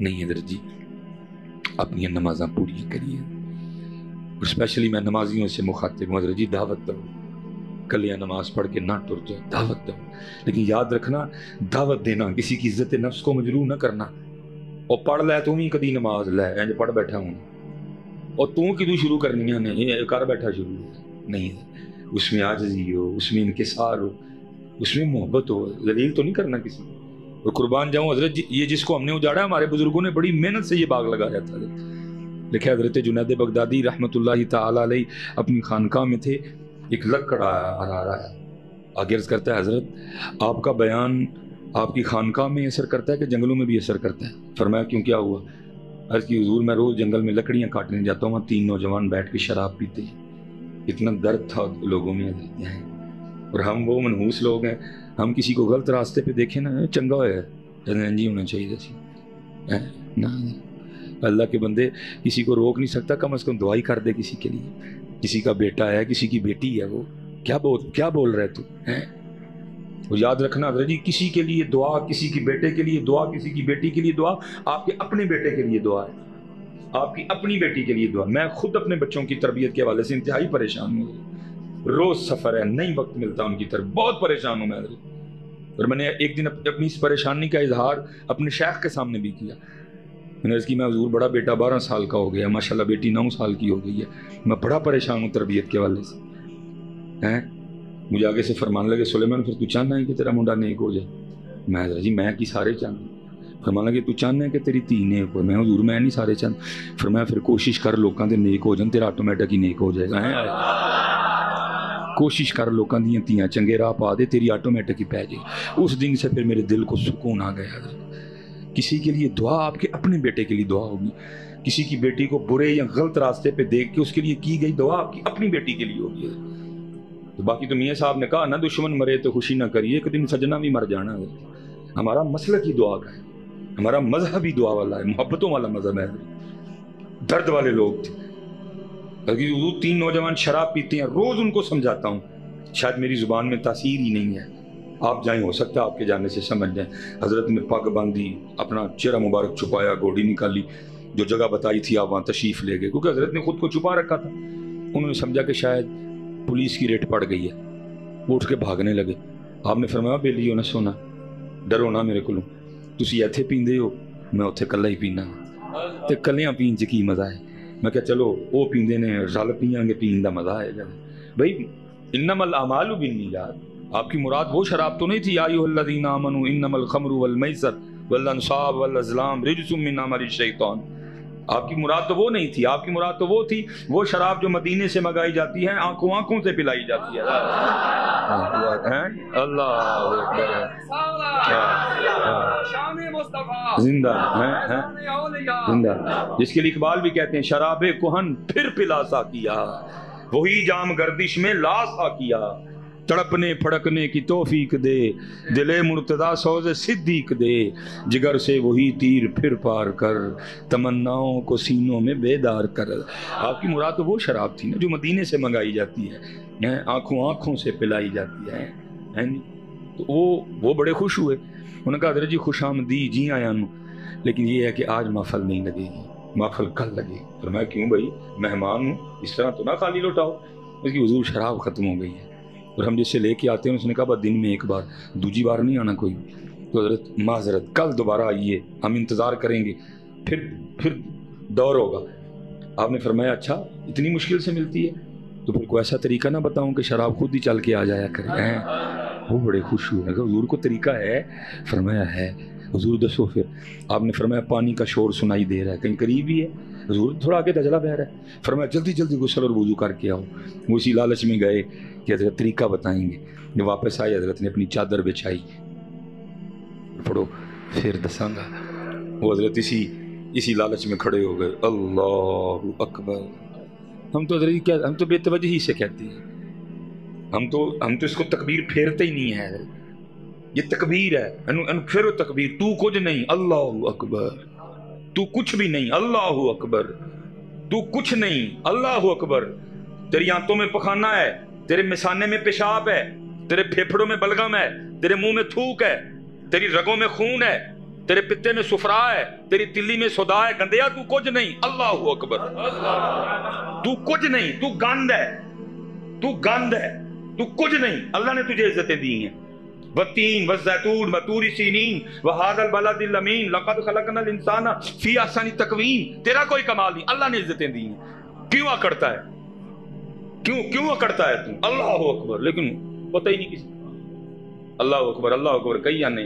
नहीं हज़रत जी अपनी नमाजा पूरी करिए। और स्पेशली मैं नमाजियों से मुखातिब हूँ हज़रत जी दावत दो। कलिया नमाज़ पढ़ के ना टुर जाए दावत दो। लेकिन याद रखना, दावत देना, किसी की इज़्ज़त नफ्स को मजरू ना करना। और पढ़ लै, तू भी कभी नमाज़ लै, इंज पढ़ बैठा हूँ। और तू कि शुरू करनी ने ये कर बैठा शुरू। नहीं, उसमें आजजी हो, उसमें इनकसार हो, उसमें मोहब्बत हो जलील तो नहीं करना किसी और कुर्बान जाऊँ, हज़रत जी, ये जिसको हमने उजाड़ा हमारे बुज़ुर्गों ने बड़ी मेहनत से ये बाग लगाया था। लिखा हज़रत जुनैद बगदादी रहमत ला अपनी खानका में थे, एक लकड़ आया रहा है। आगे अर्ज़ करता है, हज़रत, आपका बयान आपकी खानका में असर करता है कि जंगलों में भी असर करता है? फरमाया, क्यों, क्या हुआ? अर्ज़ की, हजूर, मैं रोज़ जंगल में लकड़ियाँ काटने जाता हूँ, वहाँ तीन नौजवान बैठ के शराब पीते इतना दर्द था लोगों में और हम वो मनहूस लोग हैं। हम किसी को गलत रास्ते पे देखें ना, चंगा है। जी होना चाहिए ना अल्लाह के बंदे किसी को रोक नहीं सकता, कम अज़ कम दुआई कर दे किसी के लिए। किसी का बेटा है, किसी की बेटी है वो। क्या बोल क्या बोल रहे तू? हैं? वो याद रखना हज़रत जी, किसी के लिए दुआ, किसी की बेटे के लिए दुआ, किसी की बेटी के लिए दुआ, आपके अपने बेटे के लिए दुआ है। आपकी अपनी बेटी के लिए दुआ। मैं खुद अपने बच्चों की तरबियत के हवाले से इंतहाई परेशान हूँ। रोज सफ़र है नहीं वक्त मिलता उनकी तरफ़। बहुत परेशान हूँ मैं और मैंने एक दिन अपनी इस परेशानी का इजहार अपने शेख के सामने भी किया। मैंने इसकी मैं हजूर बड़ा बेटा बारह साल का हो गया, माशाल्लाह बेटी नौ साल की हो गई है। मैं बड़ा परेशान हूँ तरबियत के हवाले से। हैं? मुझे आगे से फरमान लगे, सुलेमान, फिर तू चाहना है कि तेरा मुंडा नेक हो जाए? मैं जी, मैं कि सारे चाहना फरमान लगे, तू चाहना है कि तेरी धी नेक हो? मैं हजूर, मैं नहीं सारे चाहना फिर मैं फिर कोशिश कर लोगों के नेक हो जाए तेरा ऑटोमैटिक ही नेक हो जाएगा, है? कोशिश कर लोगों दियाँ चंगे राह पा दे, तेरी ऑटोमैटिक ही पै जाए। उस दिन से फिर मेरे दिल को सुकून आ गया। किसी के लिए दुआ आपके, अपने बेटे के लिए दुआ होगी। किसी की बेटी को बुरे या गलत रास्ते पे देख के उसके लिए की गई दुआ आपकी, अपनी बेटी के लिए होगी। तो बाकी तो मियाँ साहब ने कहा, ना दुश्मन मरे तो खुशी ना करिए, एक दिन सजना भी मर जाना है। हमारा मसल की दुआ का है। हमारा मज़हब ही दुआ वाला है, मोहब्बतों वाला मज़हब है। दर्द वाले लोग थे। बल्कि तीन नौजवान शराब पीते हैं, रोज उनको समझाता हूँ। शायद मेरी ज़ुबान में तासीर ही नहीं है। आप जाए, हो सकता है आपके जाने से समझ जाए। हज़रत ने पग बांधी अपना चेहरा मुबारक छुपाया गोडी निकाली जो जगह बताई थी, आप वहाँ तशरीफ़ ले गए। क्योंकि हज़रत ने खुद को छुपा रखा था। उन्होंने समझा कि शायद पुलिस की रेट पड़ गई है। वो उठ के भागने लगे। आपने फरमाया हो ना सोना। डरो ना मेरे को तुम इतने पींदे हो, मैं उत्थे कला ही पीना तो कलियाँ पीन च की मज़ा है। मैं क्या चलो वो पींदे ने रल पियांगे पीन का मज़ा आएगा। भाई इन्नमल अमालू बिन्नी यार आपकी मुराद वो शराब तो नहीं थी आयुल्लदीन आमनु इन्नमल खमरु वल मैसर वल अंसाब वल अजलाम रिजसुम मिन अमल शैतान। आपकी मुराद तो वो नहीं थी आपकी मुराद तो वो थी वो शराब जो मदीने से मंगाई जाती है आँखों आँखों से पिलाई जाती है। अल्लाह ज़िंदा है? ज़िंदा। जिसके लिए इकबाल भी कहते हैं शराब कुहन फिर पिलासा किया। वही जाम गर्दिश में लासा किया। तड़पने फड़कने की तोफीक दे दिले मुर्तदा सोज सिद्दीक दे। जिगर से वही तीर फिर पार कर तमन्नाओं को सीनों में बेदार कर। आपकी मुराद तो वो शराब थी ना जो मदीने से मंगाई जाती है आँखों आँखों से पिलाई जाती है हैं? तो वो वो बड़े खुश हुए। उन्होंने कहा अदर जी खुश आमदी जी आया लेकिन ये है कि आज महफल नहीं लगेगी महफल कल लगेगी। तो मैं क्यों भाई? मेहमान हूँ, इस तरह तो ना खाली लौटाओ। उसकी हजूर शराब ख़त्म हो गई है। और हम जिससे लेके आते हैं, उसने कहा, बस दिन में एक बार दूसरी बार नहीं आना कोई। तो हज़रत माजरत कल दोबारा आइए, हम इंतज़ार करेंगे। फिर फिर दौर होगा। आपने फरमाया अच्छा इतनी मुश्किल से मिलती है? तो फिर कोई ऐसा तरीका ना बताऊँ कि शराब खुद ही चल के आ जाया करें। वो बड़े खुश हुए। हजूर को तरीका है। फरमाया, है। हजूर दसो फिर, आपने फरमाया, पानी का शोर सुनाई दे रहा है, कहीं करीब ही? है हजूर, थोड़ा आगे दजला बह रहा है। फरमाया, जल्दी जल्दी गुसल और वज़ू करके आओ। वो इसी लालच में गए कि हज़रत तरीका बताएँगे। जब वापस आए, हज़रत ने अपनी चादर बिछाई। पढ़ो, फिर दसांगा। वो हज़रत इसी इसी लालच में खड़े हो गए। अल्लाह अकबर। हम तो हज़रत क्या हम तो बेतवजह से कहते हैं। हम तो हम तो इसको तकबीर फेरते ही नहीं है। ये तकबीर है। अनु, अनु फिर तकबीर। तू कुछ नहीं। अल्लाह अकबर। तू कुछ भी नहीं। अल्लाह अकबर। तू कुछ नहीं। अल्लाह अकबर। तेरी आंतों में पखाना है। तेरे मिसाने में पेशाब है। तेरे फेफड़ों में बलगम है। तेरे मुँह में थूक है। तेरी रगों में खून है। तेरे पित्ते में सुफरा है। तेरी तिल्ली में सुदा है। गंदया तू कुछ नहीं। अल्लाह अकबर। तू कुछ नहीं। तू गंद है। तू गंद है। तू कुछ नहीं, अल्लाह ने तुझे इज्जतें दी हैं। वतीन सीनीन खलकनल फ़ी आसानी तकवीन तेरा कोई कमाल नहीं, अल्लाह ने इज्जतें दी हैं। क्यों अकड़ता है? क्यों क्यों अकड़ता है तू? अल्लाह अकबर। लेकिन पता ही नहीं किसी अल्लाह अकबर अल्लाह अकबर, कई आने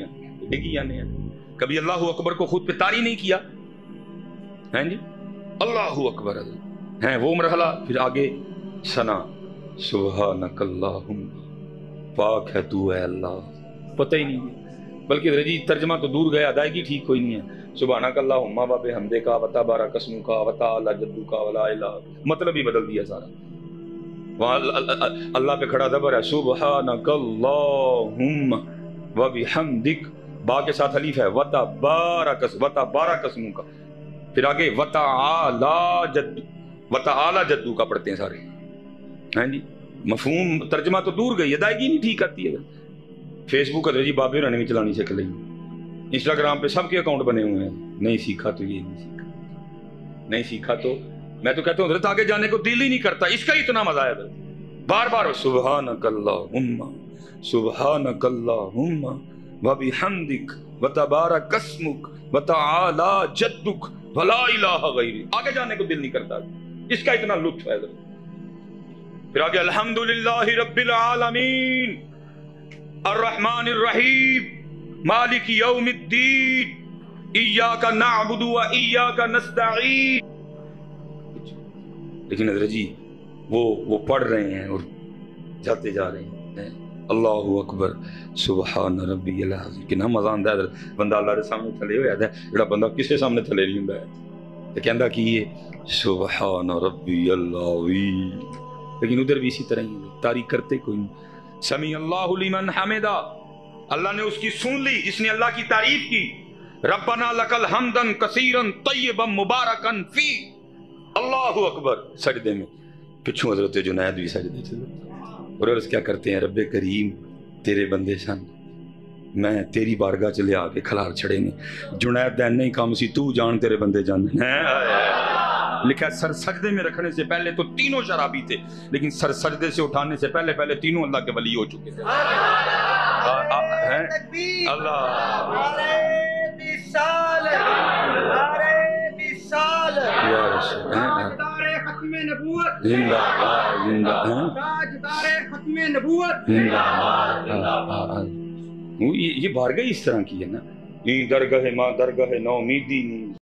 डिगी आने कभी अल्लाह अकबर को खुद पे तारी नहीं किया? हैं जी? अल्लाह अकबर। है, वो मरहला फिर आगे सना। सुबह पाक है तू है अल्लाह। पता ही नहीं बल्कि रज़ी तर्जमा तो दूर गया, अदायगी ठीक कोई नहीं है। सुबह कल्ला उम्मा बाबे हमदे का वता बारा कसमू का वता अल्लाह जद्दू का वला इला। मतलब ही बदल दिया सारा। वहाँ अल्लाह पे खड़ा दबर है सुबह नकल्लाहुम्मा व बिहम्दिक। बा के साथ अलीफ है, वता बारा कस वता बारा कसमू का। फिर आगे, वता आला जद्दू, वता आला जद्दू का पढ़ते हैं सारे। हैं जी। मफहूम तर्जमा तो दूर गई, अदायगी नहीं ठीक आती है। फेसबुक अदर जी बाबे रहने भी चलानी सीख ली इंस्टाग्राम पे सबके अकाउंट बने हुए हैं। नहीं सीखा तो ये नहीं सीखा। नहीं सीखा तो मैं तो कहता हूँ, हज़रत आगे जाने को दिल ही नहीं करता। इसका ही इतना मज़ा है बार बार सुबह न कल्ला उम्मा सुबह न कल्ला उम्मा वबी हमदिक वतबारा कसमुक वतआला जद्दुक वला इलाहा गैरी। आगे जाने को दिल नहीं करता। इसका इतना लुत्फ है फिर आगे, अल्हम्दुलिल्लाह रब्बिल आलमीन अर्रहमान रहीम, मालिक यौमिद्दीन, इय्याका नअबुदु व इय्याका नस्तईन। लेकिन हज़रत जी, वो वो पढ़ रहे हैं और जाते जा रहे हैं। अल्लाह अकबर, सुबहान रब्बी किन्ना मज़ा आंदा है बंदा अल्लाह के सामने थले होया है? जेड़ा बंदा किसी सामने थले नहीं हुंदा है? ते कहंदा की ये, सुबहान रब्बी अल्लाही लेकिन उधर भी इसी तरह ही तारीफ़ करते कोई समी अल्लाह लिमन हमिदा। अल्लाह ने उसकी सुन ली जिसने अल्लाह की तारीफ़ की। रब्बना लकल हमदन कसीरन तय्यबन मुबारकन फ़ी। अल्लाह अकबर। सजदे में। पिछू हज़रत जुनैद भी सजदे चलो। और अर्ज़ क्या करते हैं? रब करीम, तेरे बंदे सन मैं तेरी बारगाह च लिया के खलार छड़े ने। जुनैद दैन नहीं काम सी, तू जान तेरे बंदे जान। लिखा सर सजदे में रखने से पहले तो तीनों शराबी थे लेकिन सर सजदे से उठाने से पहले पहले तीनों अल्लाह के वली हो चुके थे। ये बारगाह इस तरह की है ना? दरगाह माँ दरगाह नौ उम्मीदी नहीं